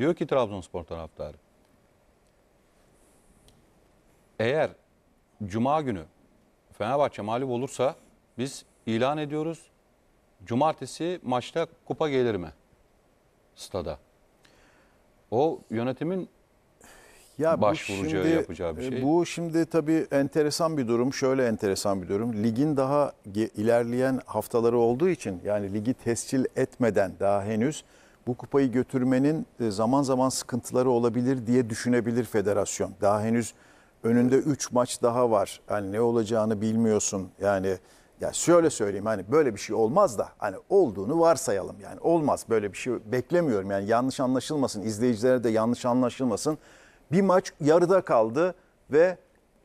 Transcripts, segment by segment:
Diyor ki Trabzonspor taraftarı. Eğer Cuma günü Fenerbahçe mağlup olursa biz ilan ediyoruz. Cumartesi maçta kupa gelir mi? Stada. O yönetimin Ya bu başvuracağı, yapacağı bir e, şey. Bu şimdi tabii enteresan bir durum. Şöyle enteresan bir durum. Ligin daha ilerleyen haftaları olduğu için yani ligi tescil etmeden daha henüz bu kupayı götürmenin e, zaman zaman sıkıntıları olabilir diye düşünebilir federasyon. Daha henüz önünde 3 maç daha var. Hani ne olacağını bilmiyorsun. Yani ya şöyle söyleyeyim hani böyle bir şey olmaz da hani olduğunu varsayalım yani olmaz böyle bir şey beklemiyorum yani yanlış anlaşılmasın izleyicilere de yanlış anlaşılmasın. Bir maç yarıda kaldı ve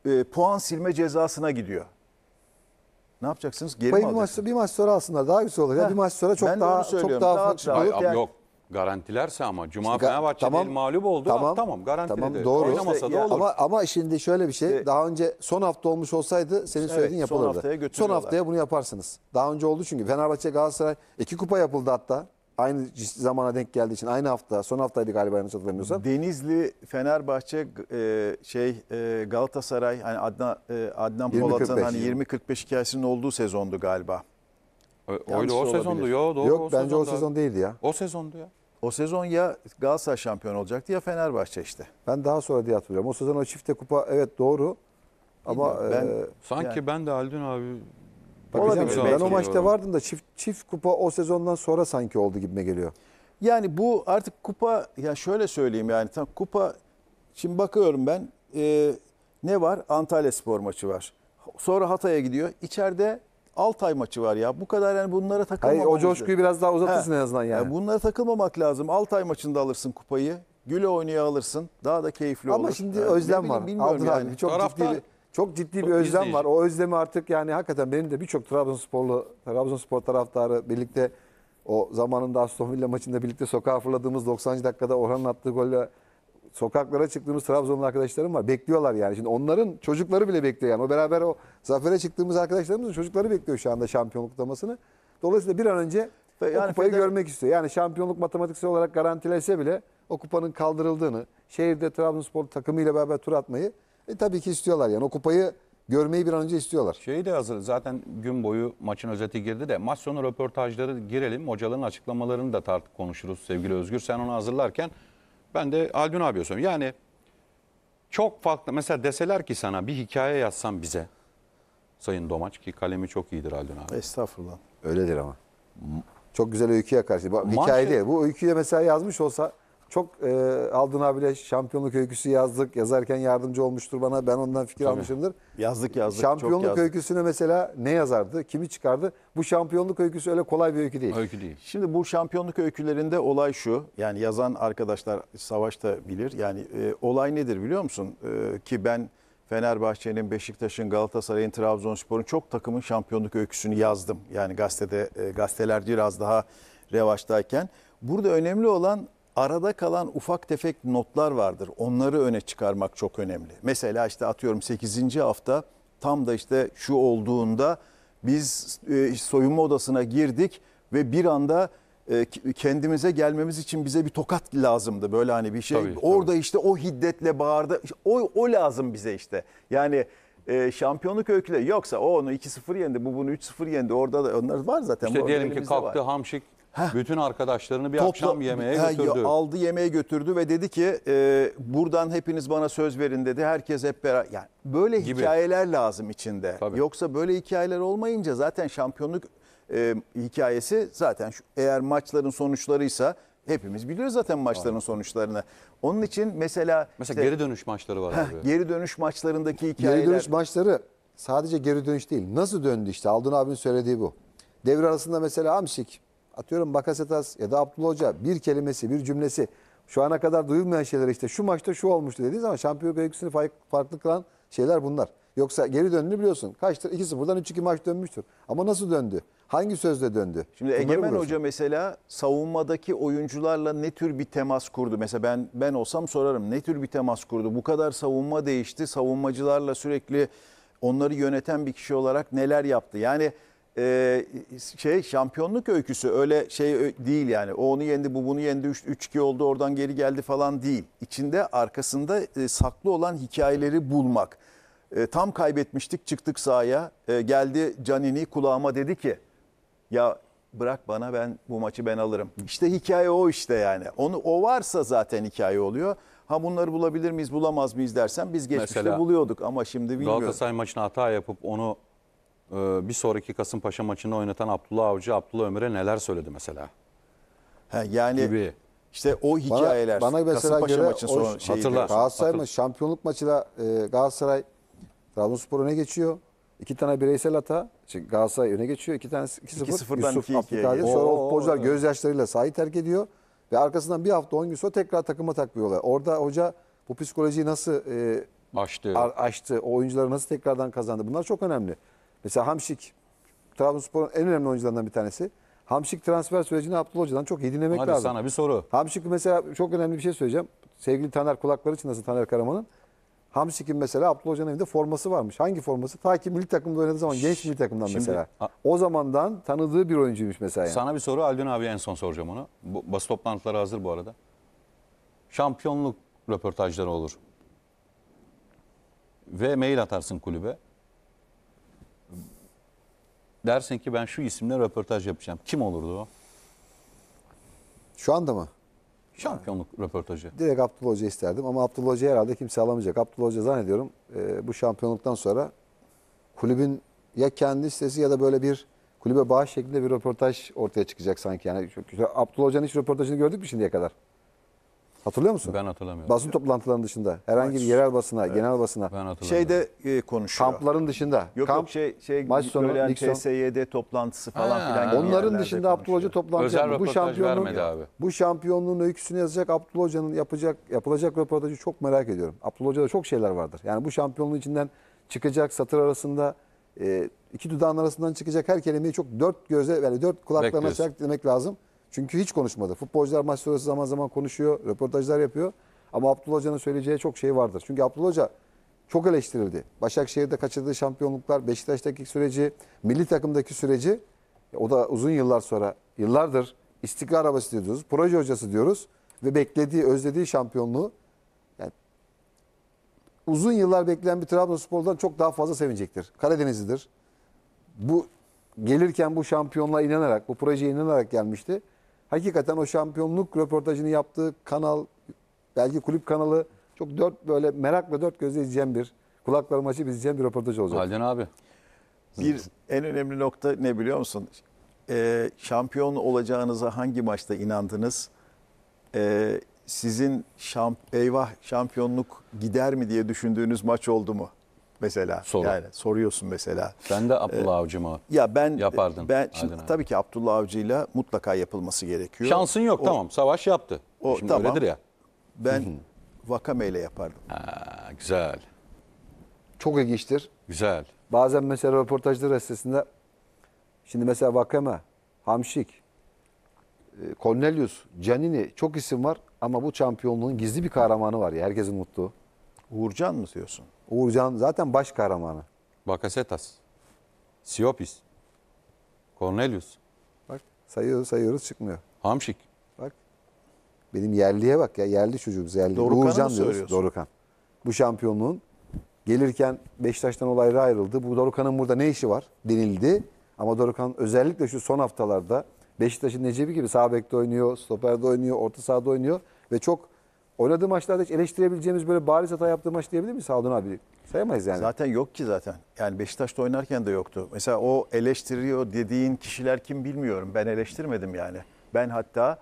e, puan silme cezasına gidiyor. Ne yapacaksınız? Geri Kupayı mi bir maç, bir maç sonra alsınlar. Daha güzel olur. Ya. Bir maç sonra çok ben daha çok daha Daha olur. abi yani- yok garantilerse ama Cuma İşte Fenerbahçe tamam. değil mağlup oldu. Tamam, tamam garantili Tamam, doğru. Oynamasa İşte da ya- olur. Ama ama şimdi şöyle bir şey. İşte- daha önce son hafta olmuş olsaydı senin Evet, söylediğin son yapılırdı. haftaya son haftaya bunu yaparsınız. Daha önce oldu çünkü Fenerbahçe Galatasaray iki kupa yapıldı hatta. Aynı zamana denk geldiği için aynı hafta son haftaydı galiba yanlış hatırlamıyorsam. Denizli, Fenerbahçe, e, şey e, Galatasaray hani Adnan e, Adnan 20-45 Polat'ın hani yıl. 20-45 hikayesinin olduğu sezondu galiba. Öyle o sezondu. Yo, doğru, Yok bence o sezondu. sezon değildi ya. O sezondu ya. O sezon ya Galatasaray şampiyon olacaktı ya Fenerbahçe işte. Ben daha sonra diye hatırlıyorum. O sezon o çifte kupa evet doğru. Ama ben- e, Sanki Yani- ben de Haldun abi Olabilir, ben o maçta vardım da çift çift kupa o sezondan sonra sanki oldu gibime geliyor. Yani bu artık kupa ya şöyle söyleyeyim yani tam kupa şimdi bakıyorum ben e, ne var? Antalya Spor maçı var. Sonra Hatay'a gidiyor. İçeride Altay maçı var ya. Bu kadar yani bunlara takılmamak Hayır o coşkuyu biraz daha uzatırsın He. en azından yani. Yani bunlara takılmamak lazım. Altay maçında alırsın kupayı. Güle oynaya alırsın. Daha da keyifli Ama olur. şimdi Yani ne özlem bileyim, var. bilmiyorum Aldın yani. abi çok Taraftar- ciddi bir çok ciddi Çok bir özlem izleyici. var. O özlemi artık yani hakikaten benim de birçok Trabzonsporlu Trabzonspor taraftarı birlikte o zamanında Aston Villa maçında birlikte sokağa fırladığımız 90. dakikada Orhan'ın attığı golle sokaklara çıktığımız Trabzonlu arkadaşlarım var. Bekliyorlar yani. Şimdi onların çocukları bile bekliyor yani. O beraber o zafere çıktığımız arkadaşlarımızın çocukları bekliyor şu anda şampiyonluk kutlamasını. Dolayısıyla bir an önce Ve o yani kupayı feder- görmek istiyor. Yani şampiyonluk matematiksel olarak garantilese bile o kupanın kaldırıldığını, şehirde Trabzonspor takımıyla beraber tur atmayı e, tabii ki istiyorlar. Yani o kupayı görmeyi bir an önce istiyorlar. Şeyi de hazır. Zaten gün boyu maçın özeti girdi de maç sonu röportajları girelim. Hocaların açıklamalarını da tart konuşuruz sevgili Özgür. Sen onu hazırlarken ben de Haldun abiye söylüyorum. Yani çok farklı. Mesela deseler ki sana bir hikaye yazsan bize. Sayın Domaç ki kalemi çok iyidir Haldun abi. Estağfurullah. Öyledir ama. Çok güzel öyküye karşı. Bu Manşet- hikaye değil. Bu öyküye mesela yazmış olsa çok e, Aldın abiyle şampiyonluk öyküsü yazdık. Yazarken yardımcı olmuştur bana. Ben ondan fikir almışımdır. Yazdık yazdık. çok Şampiyonluk yazdık. öyküsüne mesela ne yazardı? Kimi çıkardı? Bu şampiyonluk öyküsü öyle kolay bir öykü değil. Öykü değil. Şimdi bu şampiyonluk öykülerinde olay şu. Yani yazan arkadaşlar Savaş da bilir. Yani e, olay nedir biliyor musun? E, ki ben Fenerbahçe'nin, Beşiktaş'ın, Galatasaray'ın, Trabzonspor'un çok takımın şampiyonluk öyküsünü yazdım. Yani gazetede e, gazeteler biraz daha revaçtayken. Burada önemli olan arada kalan ufak tefek notlar vardır. Onları öne çıkarmak çok önemli. Mesela işte atıyorum 8. hafta tam da işte şu olduğunda biz e, soyunma odasına girdik ve bir anda e, kendimize gelmemiz için bize bir tokat lazımdı. Böyle hani bir şey. Tabii, Orada işte o hiddetle bağırdı. O, o lazım bize işte. Yani e, şampiyonluk öyküleri yoksa o onu 2-0 yendi, bu bunu 3-0 yendi. Orada da onlar var zaten. İşte diyelim ki kalktı var. Hamşik bütün arkadaşlarını bir Topla- akşam yemeğe Ha, götürdü. aldı yemeğe götürdü ve dedi ki e, buradan hepiniz bana söz verin dedi. Herkes hep beraber. Yani böyle Gibi. hikayeler lazım içinde. Tabii. Yoksa böyle hikayeler olmayınca zaten şampiyonluk e, hikayesi zaten şu, eğer maçların sonuçlarıysa hepimiz biliyoruz zaten maçların sonuçlarını. Onun için mesela Mesela işte, geri dönüş maçları var heh, abi. geri dönüş maçlarındaki hikayeler. Geri dönüş maçları sadece geri dönüş değil. Nasıl döndü işte Aldın abinin söylediği bu. Devre arasında mesela Hamsik, atıyorum Bakasetas ya da Abdullah Hoca bir kelimesi, bir cümlesi şu ana kadar duyulmayan şeyler işte şu maçta şu olmuştu dediği zaman şampiyonluk öyküsünü fa- farklı kılan şeyler bunlar. Yoksa geri döndüğünü biliyorsun. Kaçtır? 2-0'dan 3-2 maç dönmüştür. Ama nasıl döndü? Hangi sözle döndü? Şimdi Bunları Egemen buluyorsun. Hoca mesela savunmadaki oyuncularla ne tür bir temas kurdu? Mesela ben ben olsam sorarım ne tür bir temas kurdu? Bu kadar savunma değişti. Savunmacılarla sürekli onları yöneten bir kişi olarak neler yaptı? Yani e, şey şampiyonluk öyküsü öyle şey değil yani. O onu yendi, bu bunu yendi, 3-2 oldu, oradan geri geldi falan değil. İçinde arkasında e, saklı olan hikayeleri bulmak. E, tam kaybetmiştik, çıktık sahaya. E, geldi Canini kulağıma dedi ki ya bırak bana ben bu maçı ben alırım. İşte hikaye o işte yani. Onu o varsa zaten hikaye oluyor. Ha bunları bulabilir miyiz, bulamaz mıyız dersen biz geçmişte Mesela buluyorduk ama şimdi bilmiyorum. Galatasaray maçına hata yapıp onu bir sonraki Kasımpaşa maçında oynatan Abdullah Avcı, Abdullah Ömür'e neler söyledi mesela? Ha, yani Gibi. işte o hikayeler. bana mesela Kasımpaşa göre maçı o- son şeyi Hatırla. diyorsun. Galatasaray mı şampiyonluk maçıyla e, Galatasaray Trabzonspor öne geçiyor. İki tane bireysel hata. Şimdi Galatasaray öne geçiyor. İki tanesi 2-0. 2-0'dan Yusuf 2-2'ye Abdülkadir. Sonra o futbolcular gözyaşlarıyla sahayı terk ediyor. Ve arkasından bir hafta 10 gün sonra tekrar takıma takmıyorlar. Orada hoca bu psikolojiyi nasıl e, Açtı. açtı? O oyuncuları nasıl tekrardan kazandı? Bunlar çok önemli. Mesela Hamşik Trabzonspor'un en önemli oyuncularından bir tanesi. Hamşik transfer sürecini Abdullah Hoca'dan çok iyi dinlemek Hadi lazım. sana bir soru. Hamşik mesela çok önemli bir şey söyleyeceğim. Sevgili Taner kulakları çınlasın Taner Karaman'ın. Hamşik'in mesela Abdullah Hoca'nın evinde forması varmış. Hangi forması? Ta ki milli takımda oynadığı zaman genç milli takımdan Şimdi- mesela. O zamandan tanıdığı bir oyuncuymuş mesela. Yani. Sana bir soru Aldın abi en son soracağım onu. Bu, basın toplantıları hazır bu arada. Şampiyonluk röportajları olur. Ve mail atarsın kulübe. Dersin ki ben şu isimle röportaj yapacağım. Kim olurdu o? Şu anda mı? Şampiyonluk röportajı. Direkt Abdullah Hoca isterdim ama Abdullah Hoca herhalde kimse alamayacak. Abdullah Hoca zannediyorum e, bu şampiyonluktan sonra kulübün ya kendi sitesi ya da böyle bir kulübe bağış şeklinde bir röportaj ortaya çıkacak sanki. Yani çünkü Abdullah Hoca'nın hiç röportajını gördük mü şimdiye kadar? Hatırlıyor musun? Ben hatırlamıyorum. Basın toplantılarının dışında. Herhangi bir yerel basına, genel basına. Ben hatırlamıyorum. Şeyde e, konuşuyor. Kampların dışında. Yok Kamp, yok şey şey maç sonu, Nixon. TSYD toplantısı falan Ha, filan gibi Onların yerlerde dışında Abdullah Hoca konuşuyor. toplantı Özel. Bu röportaj şampiyonluğun, vermedi abi. bu şampiyonluğun öyküsünü yazacak Abdullah Hoca'nın yapacak yapılacak röportajı çok merak ediyorum. Abdullah Hoca'da çok şeyler vardır. Yani bu şampiyonluğun içinden çıkacak satır arasında e, iki dudağın arasından çıkacak her kelimeyi çok dört göze yani dört kulaklarına Bekliyorsun. açarak dinlemek lazım. Çünkü hiç konuşmadı. Futbolcular maç sonrası zaman zaman konuşuyor, röportajlar yapıyor. Ama Abdullah Hoca'nın söyleyeceği çok şey vardır. Çünkü Abdullah Hoca çok eleştirildi. Başakşehir'de kaçırdığı şampiyonluklar, Beşiktaş'taki süreci, milli takımdaki süreci e, o da uzun yıllar sonra, yıllardır istikrar arabası diyoruz, proje hocası diyoruz ve beklediği, özlediği şampiyonluğu uzun yıllar bekleyen bir Trabzonspor'dan çok daha fazla sevinecektir. Karadenizlidir. Bu gelirken bu şampiyonluğa inanarak, bu projeye inanarak gelmişti. Hakikaten o şampiyonluk röportajını yaptığı kanal, belki kulüp kanalı çok dört böyle merakla dört gözle izleyeceğim bir, kulaklarım açıp izleyeceğim bir röportaj olacak. Aldın abi. Bir en önemli nokta ne biliyor musun? Ee, şampiyon olacağınıza hangi maçta inandınız? Ee, sizin şamp eyvah şampiyonluk gider mi diye düşündüğünüz maç oldu mu? Mesela Soru. yani soruyorsun mesela. Sen de Abdullah Avcı mı? Ya ben Yapardın, Ben şimdi Aydın tabii ki Abdullah Avcı'yla mutlaka yapılması gerekiyor. Şansın yok O- tamam. Savaş yaptı. o- Şimdi tamam. öyledir ya. Ben Vakame ile yapardım. Ha, güzel. Çok ilginçtir. Güzel. Bazen mesela röportajlar esnasında şimdi mesela Vakame, Hamşik, e, Cornelius, Canini çok isim var ama bu şampiyonluğun gizli bir kahramanı var ya herkesin unuttuğu. Uğurcan mı diyorsun? Uğurcan zaten baş kahramanı. Bakasetas. Siopis. Cornelius. Bak sayıyoruz sayıyoruz çıkmıyor. Hamşik. Bak benim yerliye bak ya yerli çocuğumuz yerli. Dorukhan'ı mı Uğurcan diyoruz söylüyorsun? Dorukan. Bu şampiyonluğun gelirken Beşiktaş'tan olaylı ayrıldı. Bu Dorukan'ın burada ne işi var denildi. Ama Dorukan özellikle şu son haftalarda Beşiktaş'ın Necebi gibi sağ bekte oynuyor, stoperde oynuyor, orta sahada oynuyor ve çok oynadığı maçlarda hiç eleştirebileceğimiz böyle bariz hata yaptığı maç diyebilir miyiz Haldun abi? Sayamayız yani. Zaten yok ki zaten. Yani Beşiktaş'ta oynarken de yoktu. Mesela o eleştiriyor dediğin kişiler kim bilmiyorum. Ben eleştirmedim yani. Ben hatta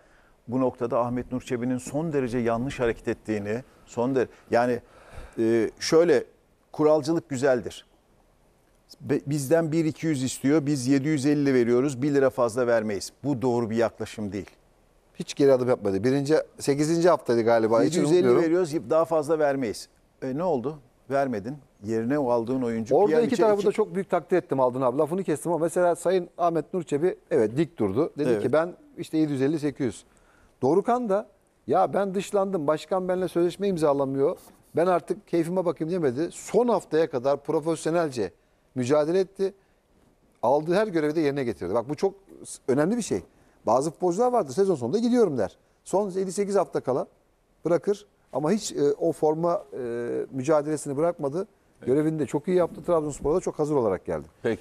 bu noktada Ahmet Nur Çebi'nin son derece yanlış hareket ettiğini, son der yani e, şöyle kuralcılık güzeldir. Be- Bizden 1-200 istiyor, biz 750 veriyoruz, 1 lira fazla vermeyiz. Bu doğru bir yaklaşım değil. Hiç geri adım yapmadı. Birinci, 8. haftaydı galiba. Hiç 750 unutmuyorum. veriyoruz, daha fazla vermeyiz. E, ne oldu? Vermedin. Yerine o aldığın oyuncu Orada iki tarafı da çok büyük takdir ettim Aldın abi. Lafını kestim ama mesela Sayın Ahmet Nurçebi evet dik durdu. Dedi Evet. ki ben işte 750-800. Dorukan da ya ben dışlandım. Başkan benimle sözleşme imzalamıyor. Ben artık keyfime bakayım demedi. Son haftaya kadar profesyonelce mücadele etti. aldığı her görevi de yerine getirdi. Bak bu çok önemli bir şey. Bazı futbolcular vardır sezon sonunda gidiyorum der. Son 7-8 hafta kala bırakır ama hiç e, o forma e, mücadelesini bırakmadı. Görevini de çok iyi yaptı. Trabzonspor'a da çok hazır olarak geldi. Peki.